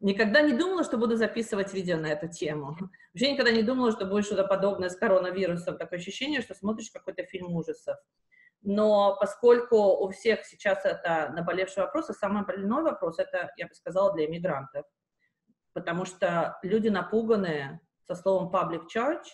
Никогда не думала, что буду записывать видео на эту тему. Вообще никогда не думала, что будет что-то подобное с коронавирусом. Такое ощущение, что смотришь какой-то фильм ужасов. Но поскольку у всех сейчас это наболевший вопрос, и самый больной вопрос, это, я бы сказала, для иммигрантов. Потому что люди напуганы со словом public charge,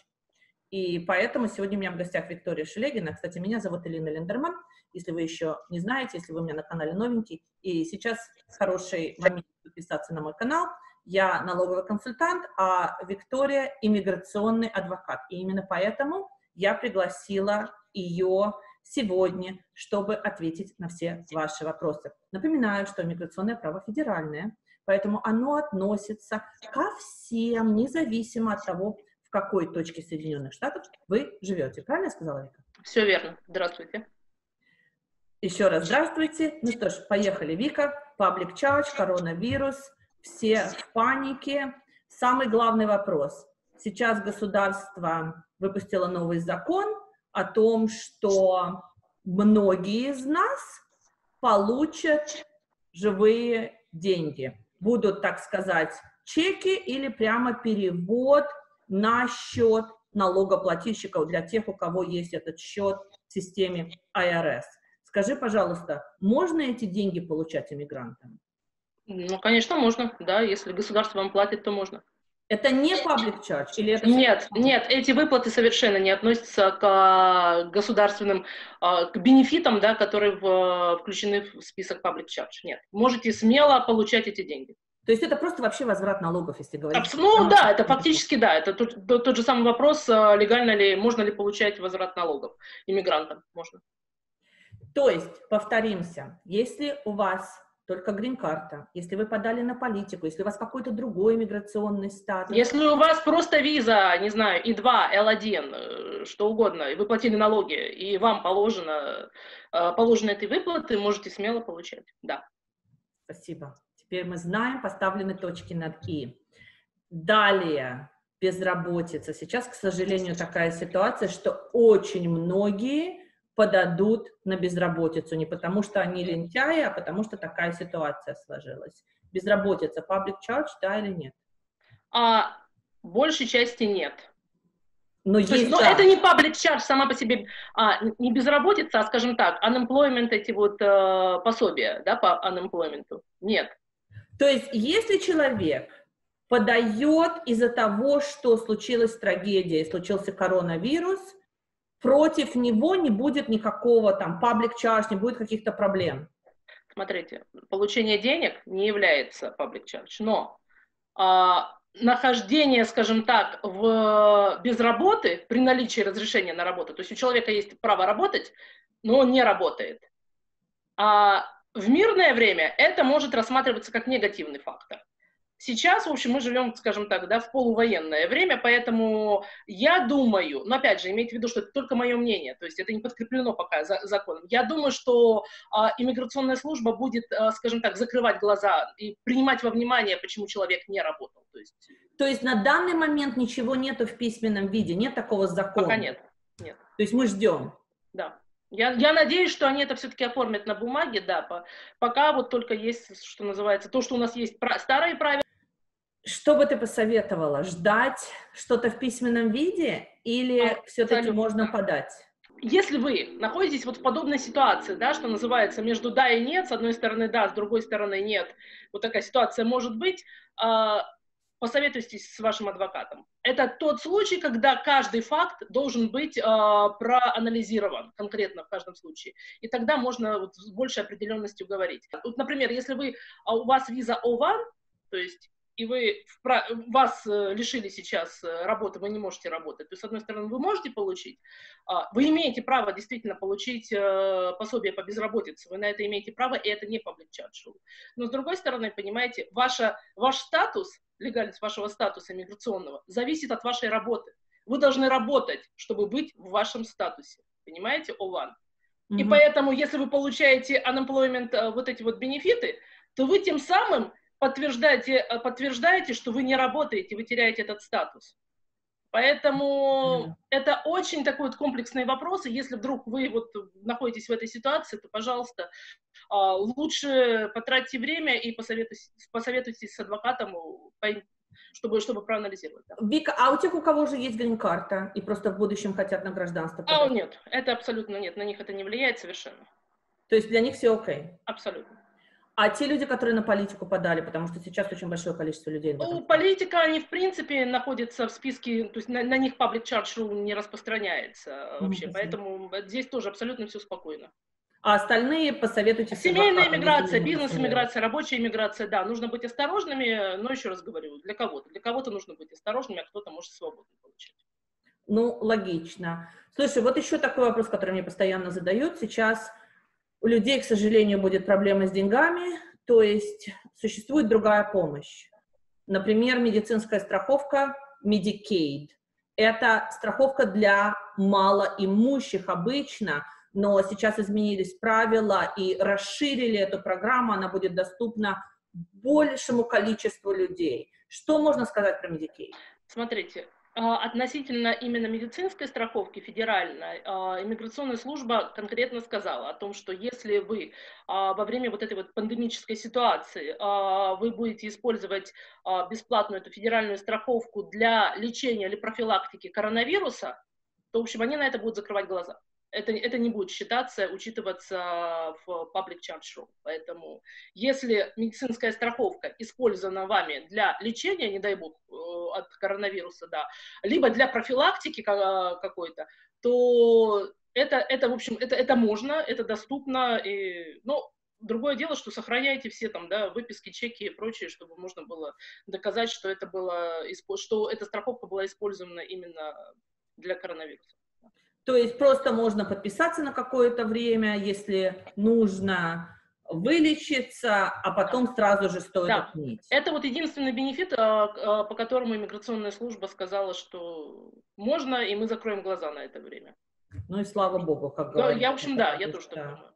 и поэтому сегодня у меня в гостях Виктория Шелегина. Кстати, меня зовут Элина Лендерман, если вы еще не знаете, если вы у меня на канале новенький. И сейчас хороший момент подписаться на мой канал. Я налоговый консультант, а Виктория – иммиграционный адвокат. И именно поэтому я пригласила ее сегодня, чтобы ответить на все ваши вопросы. Напоминаю, что миграционное право федеральное, поэтому оно относится ко всем, независимо от того, в какой точке Соединенных Штатов вы живете. Правильно я сказала, Вика? Все верно. Здравствуйте. Еще раз здравствуйте. Ну что ж, поехали, Вика. Паблик charge, коронавирус, все в панике. Самый главный вопрос. Сейчас государство выпустило новый закон о том, что многие из нас получат живые деньги. Будут, так сказать, чеки или прямо перевод на счет налогоплательщиков для тех, у кого есть этот счет в системе IRS. Скажи, пожалуйста, можно эти деньги получать иммигрантам? Ну, конечно, можно, да, если государство вам платит, то можно. Это не public charge? Или это нет, нет, эти выплаты совершенно не относятся к а, государственным, а, к бенефитам, да, которые в, включены в список public charge. Нет, можете смело получать эти деньги. То есть это просто вообще возврат налогов, если говорить? Абсолютно, ну да, это фактически да. Это тот, тот же самый вопрос, а, легально ли, можно ли получать возврат налогов иммигрантам. Можно. То есть, повторимся, если у вас только грин-карта, если вы подали на политику, если у вас какой-то другой миграционный статус. Если у вас просто виза, не знаю, И2, Л1, э, что угодно, и вы платили налоги, и вам положено, э, положены эти выплаты, можете смело получать, да. Спасибо. Теперь мы знаем, поставлены точки над «и». Далее, безработица. Сейчас, к сожалению, такая ситуация, что очень многие подадут на безработицу, не потому что они лентяи, а потому что такая ситуация сложилась. Безработица, public charge, да или нет? А, большей части нет. Но, есть, есть, но да. это не public charge сама по себе, а, не безработица, а, скажем так, unemployment, эти вот э, пособия, да, по unemployment, нет. То есть, если человек подает из-за того, что случилась трагедия, случился коронавирус, против него не будет никакого там public charge, не будет каких-то проблем. Смотрите, получение денег не является public charge, но а, нахождение, скажем так, в, без работы при наличии разрешения на работу, то есть у человека есть право работать, но он не работает. А в мирное время это может рассматриваться как негативный фактор. Сейчас, в общем, мы живем, скажем так, да, в полувоенное время, поэтому я думаю, но опять же, имейте в виду, что это только мое мнение, то есть это не подкреплено пока за, законом. Я думаю, что а, иммиграционная служба будет, а, скажем так, закрывать глаза и принимать во внимание, почему человек не работал. То есть, то есть на данный момент ничего нету в письменном виде, нет такого закона? Пока нет. нет. То есть мы ждем? Да. Я, я надеюсь, что они это все-таки оформят на бумаге, да, по, пока вот только есть, что называется, то, что у нас есть старые правила, что бы ты посоветовала? Ждать что-то в письменном виде или а, все-таки можно подать? Если вы находитесь вот в подобной ситуации, да, что называется между да и нет, с одной стороны да, с другой стороны нет, вот такая ситуация может быть, э, посоветуйтесь с вашим адвокатом. Это тот случай, когда каждый факт должен быть э, проанализирован конкретно в каждом случае. И тогда можно вот с большей определенностью говорить. Вот, например, если вы, а у вас виза O1, то есть и вы, вас э, лишили сейчас э, работы, вы не можете работать, то, с одной стороны, вы можете получить, а, вы имеете право действительно получить э, пособие по безработице, вы на это имеете право, и это не public charge Но, с другой стороны, понимаете, ваша, ваш статус, легальность вашего статуса миграционного, зависит от вашей работы. Вы должны работать, чтобы быть в вашем статусе. Понимаете, ОВАН? Mm-hmm. И поэтому, если вы получаете unemployment, вот эти вот бенефиты, то вы тем самым подтверждаете, э, подтверждаете, что вы не работаете, вы теряете этот статус. Поэтому mm. это очень такой вот комплексный вопрос, и если вдруг вы вот находитесь в этой ситуации, то, пожалуйста, а, лучше потратьте время и посоветуйтесь, посоветуйтесь с адвокатом, чтобы, чтобы проанализировать. Да. Вика, а у тех, у кого же есть грин-карта и просто в будущем хотят на гражданство? А, нет, это абсолютно нет, на них это не влияет совершенно. То есть для них все окей? Абсолютно. А те люди, которые на политику подали, потому что сейчас очень большое количество людей. Ну, политика, они в принципе находятся в списке, то есть на, на них public charge rule не распространяется вообще, mm-hmm. поэтому здесь тоже абсолютно все спокойно. А остальные посоветуйте. Семейная иммиграция, бизнес-иммиграция, рабочая иммиграция, да, нужно быть осторожными, но еще раз говорю, для кого-то. Для кого-то нужно быть осторожными, а кто-то может свободно получить. Ну, логично. Слушай, вот еще такой вопрос, который мне постоянно задают. Сейчас у людей, к сожалению, будет проблема с деньгами, то есть существует другая помощь. Например, медицинская страховка Medicaid. Это страховка для малоимущих обычно, но сейчас изменились правила и расширили эту программу, она будет доступна большему количеству людей. Что можно сказать про Medicaid? Смотрите, относительно именно медицинской страховки федеральной, а, иммиграционная служба конкретно сказала о том, что если вы а, во время вот этой вот пандемической ситуации вы будете использовать бесплатную эту федеральную страховку для лечения или профилактики коронавируса, то, в общем, они на это будут закрывать глаза это, это не будет считаться, учитываться в public charge rule. Поэтому если медицинская страховка использована вами для лечения, не дай бог, от коронавируса, да, либо для профилактики какой-то, то это, это, в общем, это, это можно, это доступно, и, ну, Другое дело, что сохраняйте все там, да, выписки, чеки и прочее, чтобы можно было доказать, что это было, что эта страховка была использована именно для коронавируса. То есть просто можно подписаться на какое-то время, если нужно вылечиться, а потом сразу же стоит да. отменить. Это вот единственный бенефит, а, а, по которому иммиграционная служба сказала, что можно, и мы закроем глаза на это время. Ну и слава богу, как говорится. Я, в общем, да, я тоже так думаю.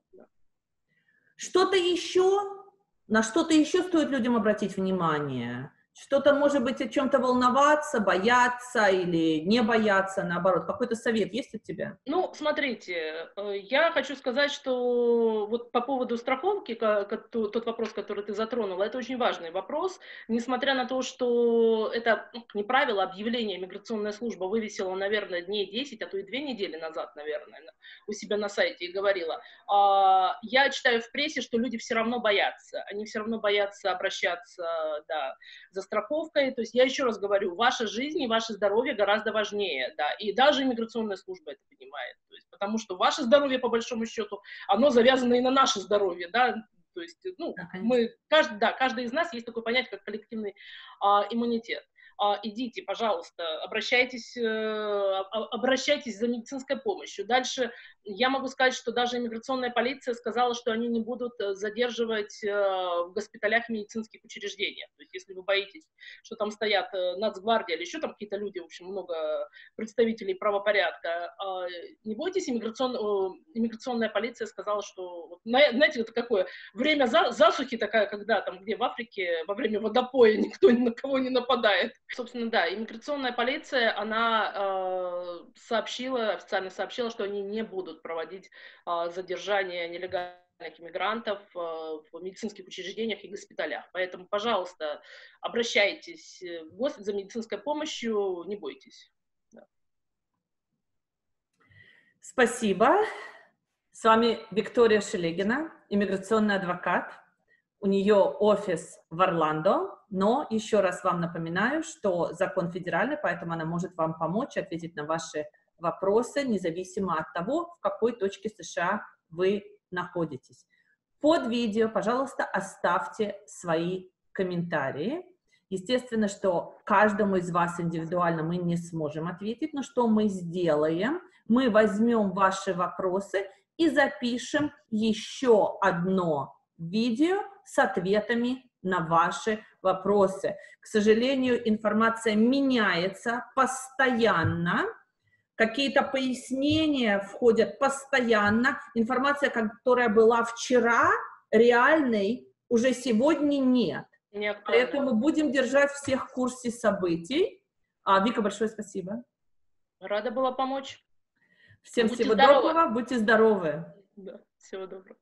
Что-то еще, на что-то еще стоит людям обратить внимание? Что-то, может быть, о чем-то волноваться, бояться или не бояться, наоборот? Какой-то совет есть от тебя? Ну, смотрите, э, я хочу сказать, что вот по поводу страховки, тот вопрос, который ты затронула, это очень важный вопрос, несмотря на то, что это ну, не правило, объявление миграционная служба вывесила, наверное, дней 10, а то и две недели назад, наверное, у себя на сайте и говорила. А, я читаю в прессе, что люди все равно боятся, они все равно боятся обращаться, да, за страховкой. То есть я еще раз говорю, ваша жизнь и ваше здоровье гораздо важнее, да, и даже иммиграционная служба это понимает, то есть, потому что ваше здоровье, по большому счету, оно завязано и на наше здоровье, да, то есть, ну, да, мы, каждый, да, каждый из нас есть такое понятие, как коллективный а, иммунитет. А, идите, пожалуйста, обращайтесь, э, обращайтесь за медицинской помощью. Дальше я могу сказать, что даже иммиграционная полиция сказала, что они не будут э, задерживать э, в госпиталях медицинских учреждениях. То есть, если вы боитесь, что там стоят нацгвардия или еще там какие-то люди, в общем, много представителей правопорядка, а, не бойтесь, иммиграцион, иммиграционная полиция сказала, что, знаете, это какое время засухи такая, когда там, где в Африке во время водопоя никто ни на кого не нападает. Собственно, да, иммиграционная полиция, она э, сообщила, официально сообщила, что они не будут проводить э, задержание нелегальных иммигрантов э, в медицинских учреждениях и госпиталях. Поэтому, пожалуйста, обращайтесь за медицинской помощью, не бойтесь. Спасибо. С вами Виктория Шелегина, иммиграционный адвокат. У нее офис в Орландо, но еще раз вам напоминаю, что закон федеральный, поэтому она может вам помочь ответить на ваши вопросы, независимо от того, в какой точке США вы находитесь. Под видео, пожалуйста, оставьте свои комментарии. Естественно, что каждому из вас индивидуально мы не сможем ответить, но что мы сделаем? Мы возьмем ваши вопросы и запишем еще одно видео с ответами на ваши вопросы. К сожалению, информация меняется постоянно, какие-то пояснения входят постоянно. Информация, которая была вчера, реальной, уже сегодня нет. нет Поэтому будем держать всех в курсе событий. А, Вика, большое спасибо. Рада была помочь. Всем Будьте всего здоровы. доброго, будьте здоровы. Да, всего доброго.